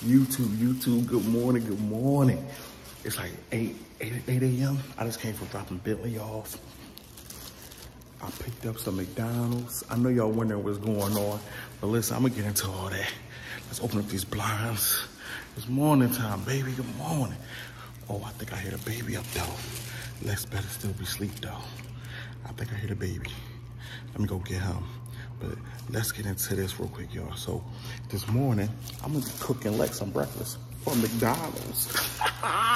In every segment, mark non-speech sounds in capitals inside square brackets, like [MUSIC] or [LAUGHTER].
YouTube, YouTube, good morning, good morning. It's like 8, 8, 8 a.m. I just came from dropping Bentley off. I picked up some McDonald's. I know y'all wondering what's going on, but listen, I'm gonna get into all that. Let's open up these blinds. It's morning time, baby, good morning. Oh, I think I hear the baby up though. Lex better still be asleep though. I think I hear the baby. Let me go get him. But let's get into this real quick, y'all. So this morning, I'm gonna be cooking Lex some breakfast for McDonald's.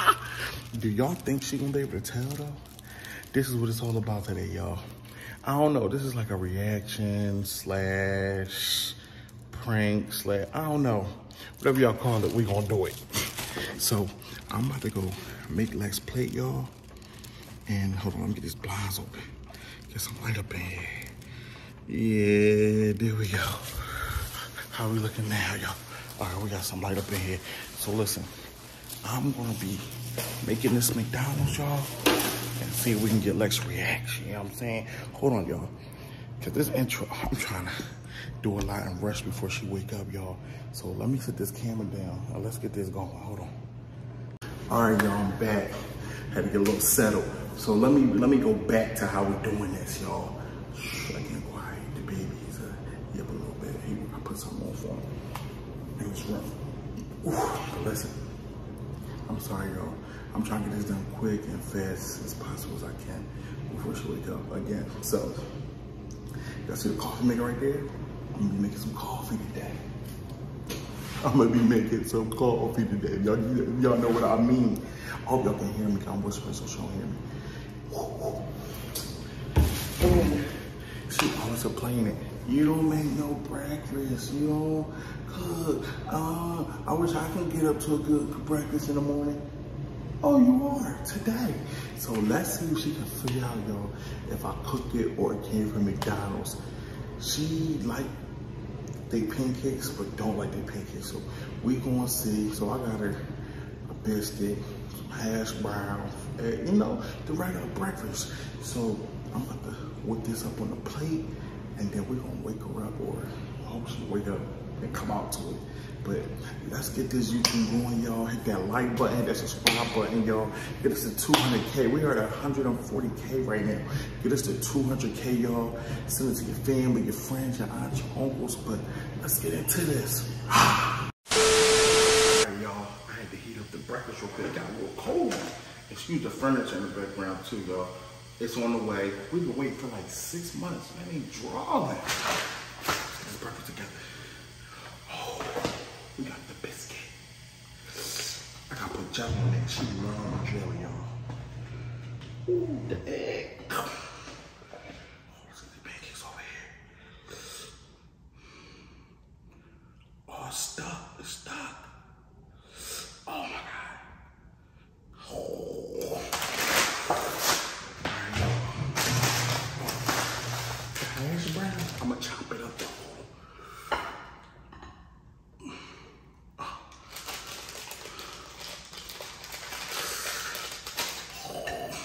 [LAUGHS] Do y'all think she gonna be able to tell though? This is what it's all about today, y'all. I don't know. This is like a reaction slash prank slash, I don't know. Whatever y'all call it, we gonna do it. [LAUGHS] So I'm about to go make Lex plate, y'all. And hold on, let me get these blinds open. Get some light up in here. Yeah, there we go. How we looking now, y'all? All right, we got some light up in here. So listen, I'm gonna be making this McDonald's, y'all, and see if we can get Lex reaction, you know what I'm saying? Hold on, y'all. Cause this intro, [LAUGHS] I'm trying to do a lot and rush before she wake up, y'all. So let me sit this camera down and let's get this going, hold on. All right, y'all, I'm back. Had to get a little settled. So let me let me go back to how we're doing this, y'all. I can't quiet. The baby's uh, yip a little bit. He, I put something on for him. Was rough. Ooh, listen, I'm sorry, y'all. I'm trying to get this done quick and fast as possible as I can before she wake up again. So, y'all see the coffee maker right there? I'm gonna be making some coffee today. I'm gonna be making some coffee today. Y'all, know what I mean. I hope y'all can hear me. I'm whispering so she don't hear me. And she always complaining. You don't make no breakfast. You don't cook. Uh, I wish I could get up to a good breakfast in the morning. Oh, you are today. So let's see if she can figure out, y'all, if I cooked it or it came from McDonald's. She like they pancakes, but don't like they pancakes. So we gonna see. So I got her a biscuit, some hash browns, and, you know, the regular breakfast. So I'm about to whip this up on the plate, and then we're gonna wake her up, or hope she wake up and come out to it. But let's get this YouTube going, y'all. Hit that like button, that subscribe button, y'all. Get us to 200K. We are at 140K right now. Get us to 200K, y'all. Send it to your family, your friends, your aunts, your uncles. But let's get into this. [SIGHS] All right, y'all. I had to heat up the breakfast real quick. It got a little cold. Excuse the furniture in the background, too, y'all. It's on the way. We've been waiting for like six months. Man, ain't drawing. Let's breakfast together. Oh, we got the biscuit. I gotta put jelly on it. She love jelly, y'all. Ooh, the egg. Oh, let's get the pancakes over here. Oh, it's stuck. It's stuck. Oh my god. Oh. All right, y'all. Hash brown. I'm gonna chop it up though.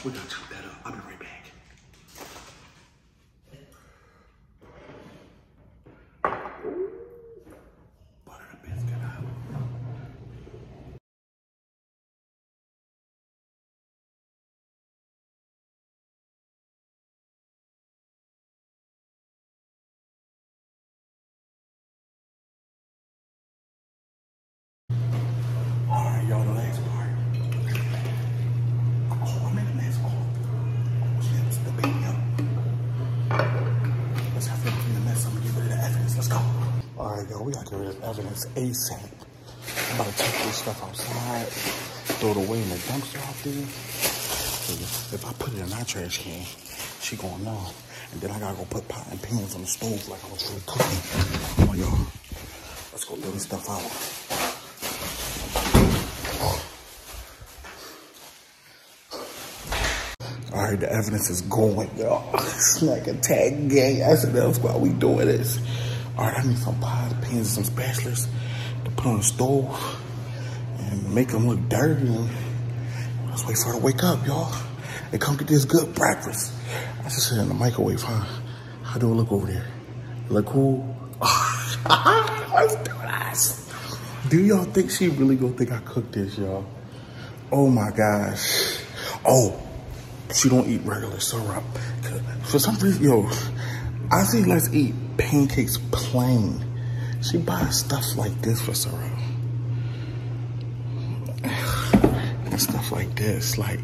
We gotta chop that up. I'll be right back. Butter the biscuit out. All right, y'all, the last part. Oh, I'm in the last part. Oh, shit, it's the baby up. Let's have to clean the mess. I'm gonna get rid of the evidence. Let's go. All right, y'all, we gotta get rid of evidence ASAP. I'm about to take this stuff outside, throw it away in the dumpster out there. If I put it in my trash can, she gonna know. And then I gotta go put pot and pans on the stove like I was really cooking. Come on, y'all. Let's go throw this stuff out. All right, the evidence is going, y'all. [LAUGHS] Snack attack gang. That's why we doing this. All right, I need some pots, pans, and some spatulas to put on the stove and make them look dirty. Let's wait for her to wake up, y'all. And come get this good breakfast. I just sit in the microwave, huh? How do it look over there? Look cool? [LAUGHS] let's do this. Do y'all think she really gonna think I cooked this, y'all? Oh my gosh. Oh, she don't eat regular syrup. For some reason, yo, I see let's eat pancakes plain. She buys stuff like this for syrup. And [SIGHS] stuff like this, like,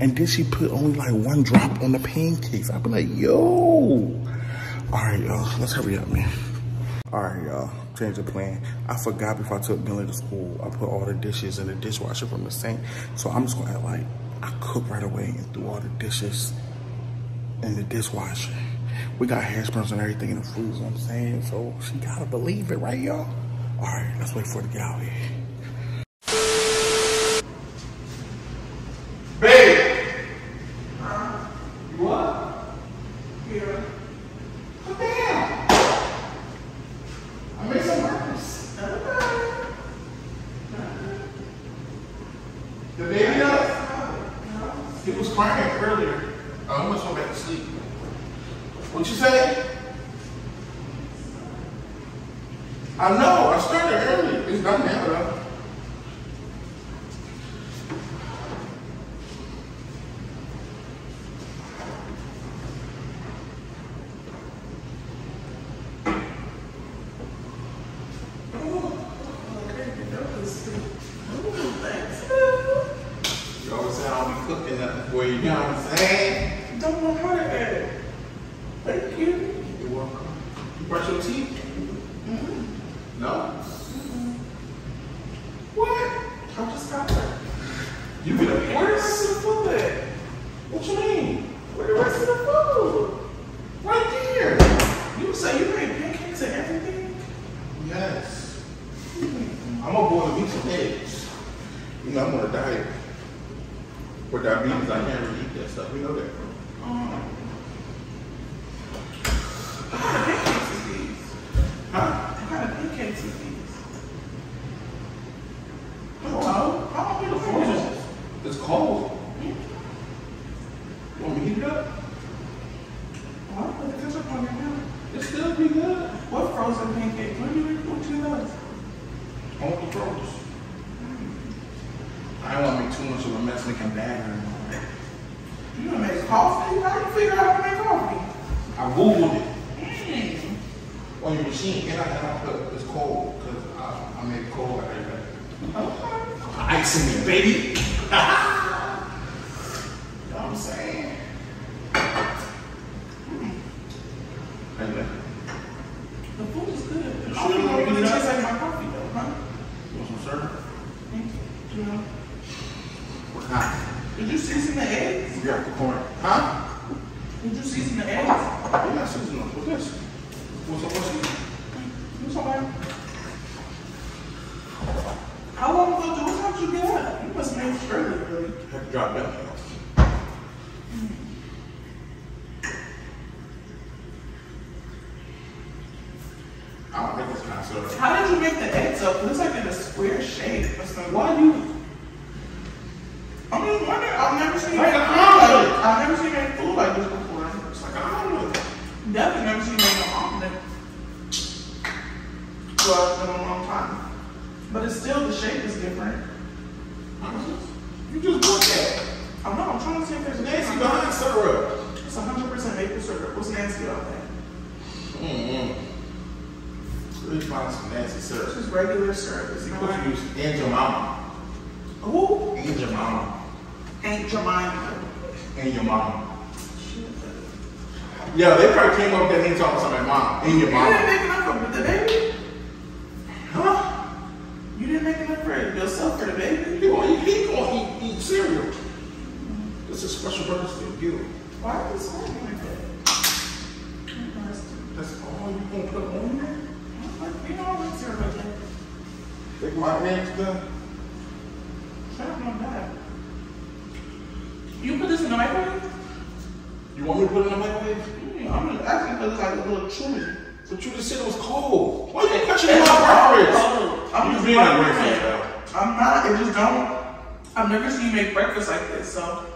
and then she put only like one drop on the pancakes. I be like, yo. All right, y'all, let's hurry up, man. All right, y'all, change the plan. I forgot before I took Billy to school, I put all the dishes in the dishwasher from the sink. So I'm just gonna like I cook right away and threw all the dishes in the dishwasher. We got hair hairsprings and everything in the freezer, you know what I'm saying? So she gotta believe it, right, y'all? All right, let's wait for it to get out here. Babe! You what? Yeah. Come down. I made some breakfast. The baby up? He was crying earlier. I almost went back to sleep. What you say? I know, I started early. It's done now though. You always say I don't be you, know what I'm saying? Don't know how to add. Thank you. You're welcome. You brush your teeth? No? What? I just got there. You been a Where the rest of the food at? What you mean? Where the rest of the food? Right there. You say you made pancakes and everything? Yes. I'm gonna boil me some eggs. You know, I'm on a diet. For diabetes, I can't really eat that stuff. We know that. Um, what kind of pancakes is these? Huh? What kind of pancakes is these? Hello? How long the been frozen. It's cold. You want me to heat it up? Well, I'll put the ketchup on it now. It still be good. What frozen pancake? What do you what you love? I want the frozen. I don't want to make too much of a mess making batter and all that. You gonna make coffee? How you figure out how to make coffee? It. Mm. on your machine, and I, and I put it's cold because I, I made it cold. I did that. Okay. Ice in it, baby. [LAUGHS] you know what I'm saying? How you like it? The food is good. The You coffee sure you don't wanna really eat taste that? like my coffee though, huh? You want some syrup? Thank you. You know. What kind? Did you season the eggs? You got the corn. Huh? Did you season the eggs? Yeah, I season them. What's this? What's up? What's this? You somebody? How long ago did what time did you get early, really. Have to drop that. I don't think it's kind of syrup. How did you make the eggs up? It looks like in a square shape or something. Why you? I'm just wondering. I've never seen Like you an make food like omelet. I've never seen you make food like this before. It's like an omelet. Definitely never seen you make an omelet. Well, it's been a long time. But it's still, the shape is different. You just look at it. I'm not, I'm trying to see if there's Nancy behind syrup. It's 100% maple syrup. What's nasty about that? Mm-hmm. Find some It's syrup. just regular. It's You to use Aunt Jemima. Who? Aunt Jemima. Aunt Jemima. And your mama. Yeah, they probably came up with that name talking about my mom. And your You didn't mama. for the baby? Huh? You didn't make enough for yourself for the baby? He gonna eat, he gonna eat, eat cereal. It's a special purpose for you. Why is this hurting like that? Interesting. That's all you gonna put on there? You know, I like syrup like that. Think my done? Shut up, not bad. You put this in the microwave? You want me to put it in the microwave? Mm, I'm just asking because it's like a little chewy. But you just said it was cold. Why you catching It's my breakfast? I'm You just being ungrateful, though. I'm not. It just don't. I've never seen you make breakfast like this, so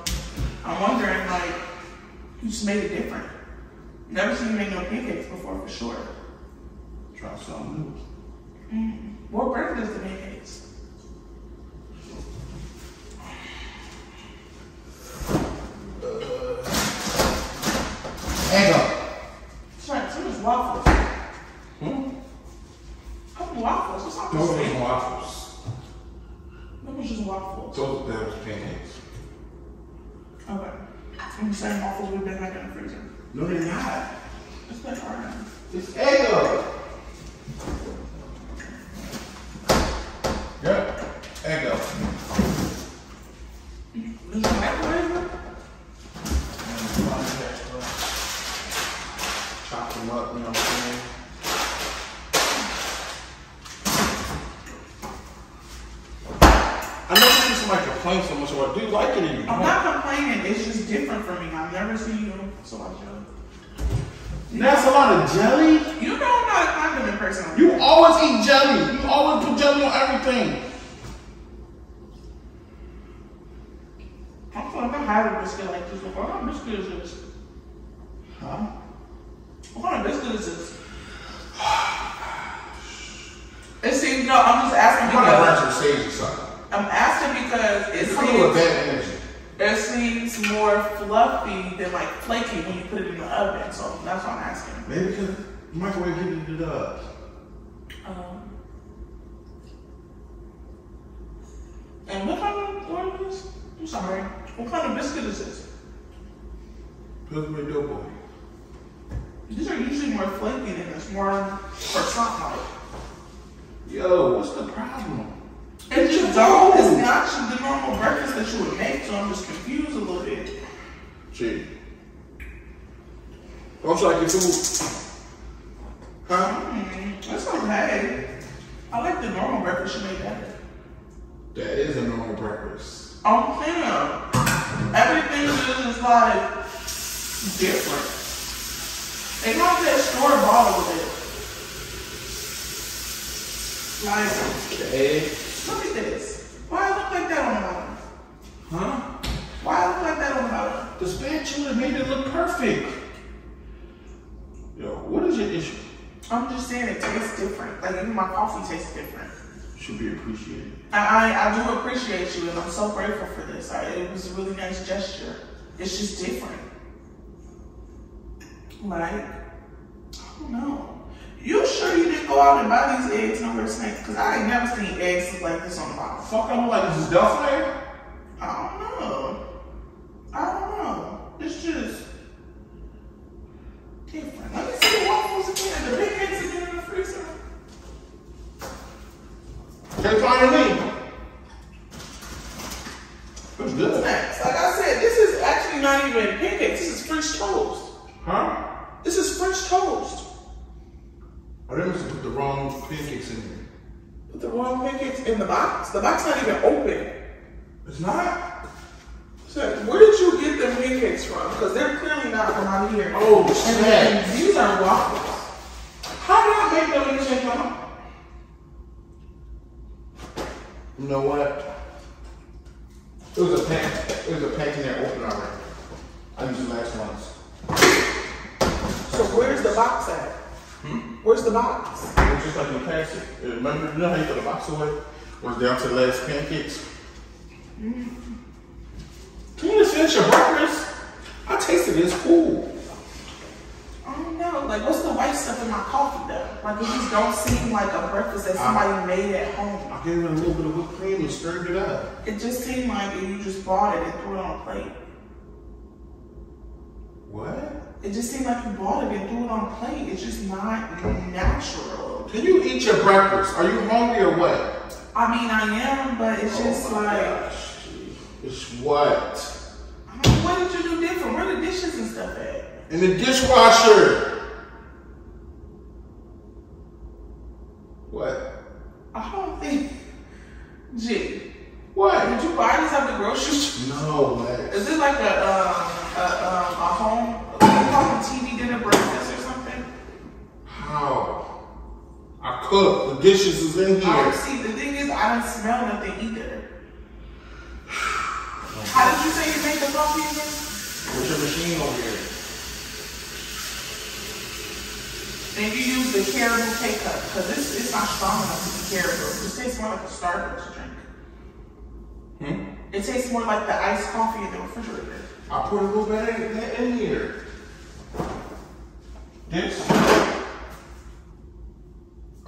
I'm wondering, like, you just made it different. Never seen you make no pancakes before, for sure. Try something new. Mm. What brand is the mayonnaise? Eggo. Sorry, some is waffles. Hmm? Couple waffles. It's not the Those same. are waffles. That was just waffles. Those that was pancakes. Okay. I'm the same waffles we've been having in the freezer. No, they're not. It's been hard. It's Eggo. Yep. Eggo. Is it microwave? it? Chop them up, you know what I'm saying? I know you somebody complain so much about it. Do you like it or you I'm don't? complaining. It's just different for me. I've never seen you so much jelly. That's a lot of jelly. You know I'm not a condiment person. You always eat jelly. You always put jelly on everything. I feel like I had a biscuit like this before. What kind of biscuit is this? Huh? What kind of biscuit is this? It seems no. I'm just asking I'm gonna because some sage or something. I'm asking because it It's coming with seems bad energy. it seems more fluffy than like flaky when you put it in the oven. So that's what I'm asking. Maybe because the microwave it up. Um, and what kind of what is this? I'm sorry. What kind of biscuit is this? Pillsbury Doughboy. These are usually more flaky than this, more croissant like. Yo, what's the problem? It's just don't. It's not the normal breakfast that you would make, so I'm just confused a little bit. Gee. Don't like your food? Huh? Mm, that's okay. I like the normal breakfast you make better. That is a normal breakfast. I'm saying everything is just like different. They got that store bottle with it. Like, Okay. look at this. Why I look like that on the bottom? Huh? Why I look like that on the bottom? The spatula made it look perfect. Yo, what is your issue? I'm just saying it tastes different. Like even my coffee tastes different. Should be appreciated. I, I, I do appreciate you and I'm so grateful for this. I, it was a really nice gesture. It's just different. Like, I don't know. You sure you didn't go out and buy these eggs and nowhere snakes? Because I ain't never seen eggs look like this on the bottom. Fuck, I look like this is Delphi? I don't know. I don't know. It's just different. Let me see the waffles again. The big eggs again in the freezer. Can't find me. It's good. Snacks. Like I said, this is actually not even pancakes. This is French toast. Huh? This is French toast. They must have put the wrong pancakes in there. Put the wrong pancakes in the box. The box not even open. It's not? So where did you get the pancakes from? Because they're clearly not from out here. Oh, snap. these are waffles. How did I make them in the same time? You know what? It was a pan. It was a pan in there open already. I used the last ones. So where's the box at? Where's the box? It was just like in the plastic. Remember, you know how you put the box away? It was down to the last pancakes. Can you just finish your breakfast? I tasted it. It's cool. I don't know. Like, what's the white stuff in my coffee though? Like, it just don't seem like a breakfast that somebody made at home. I gave it a little bit of whipped cream and stirred it up. It just seemed like you just bought it and threw it on a plate. What? It just seemed like you bought it and threw it on a plate. It's just not natural. Can you eat your breakfast? Are you hungry or what? I mean, I am, but it's oh just Oh my like, gosh. It's what? I mean, what did you do different? Where the dishes and stuff at? In the dishwasher. What? I don't think. Gee, What? did you buy these at the grocery store? No, Lex. Is this like a um a um a home a home TV dinner breakfast or something? How? I cooked. The dishes is in I here. don't see. The thing is, I don't smell nothing either. How did you say you make the coffee again? What's your machine over here? Then you use the Caribou K-Cup, because it's, it's not strong enough to be Caribou. It tastes more like a Starbucks drink. Hmm? It tastes more like the iced coffee in the refrigerator. I put a little bit of in here. This.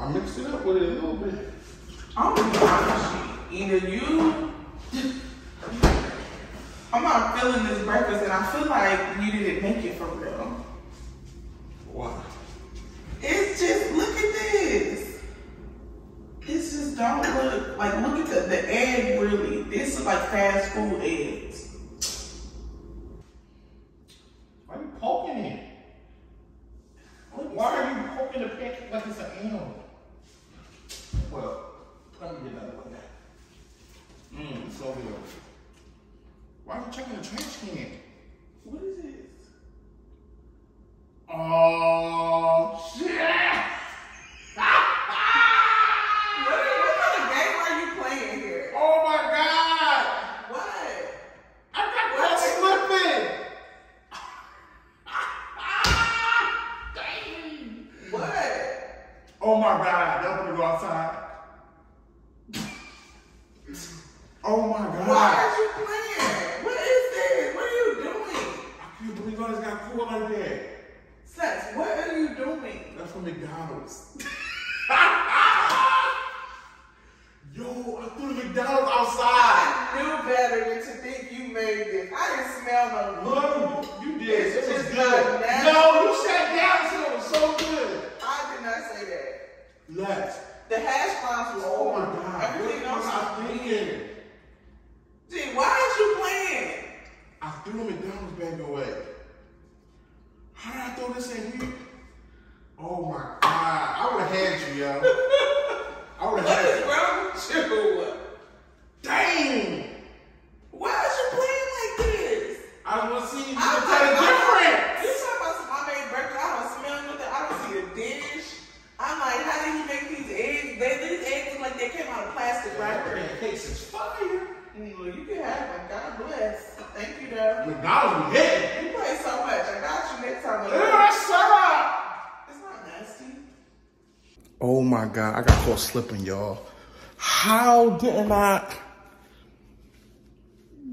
I mixed it up with it a little bit. I'm gonna be honest with you. Either you, I'm not feeling this breakfast, and I feel like you didn't make it for real. What? It's just look at this. It's just don't look like look at the the egg really. This is like fast food eggs. God, I got caught slipping, y'all. How didn't I?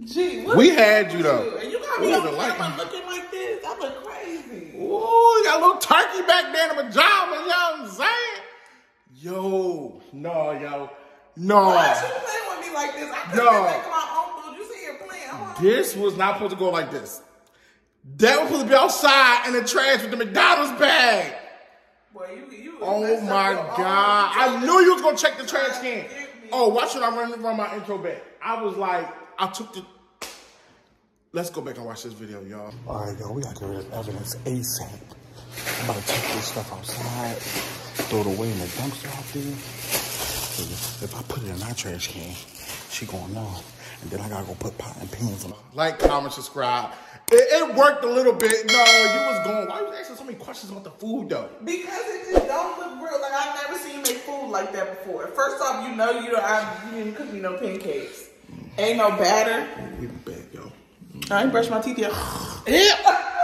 Gee, what We had you, though. And you got me had on the light. camera looking like this. I look crazy. Ooh, you got a little turkey back there in the pajamas, you know what I'm saying? Yo, no, yo, no. Why you playing with me like this? I No. my own food. You see here playing. This was not supposed to go like this. That was supposed to be outside in the trash with the McDonald's bag. Boy, you, you Oh my God. I knew you was gonna check the trash can. Oh, why should I run from my intro back. I was like, I took the. Let's go back and watch this video, y'all. All right, y'all, we gotta get rid of evidence ASAP. I'm about to take this stuff outside, throw it away in the dumpster out there. If I put it in our trash can, she gonna know. And then I gotta go put pot and pans on it. Like, comment, subscribe. It, it worked a little bit. No, you was going. Why you asking so many questions about the food though? Because it just don't look real. Like I've never seen you make food like that before. First off, you know you don't. I, you didn't cook me no pancakes. Ain't no batter. We back, yo. I ain't brush my teeth yet.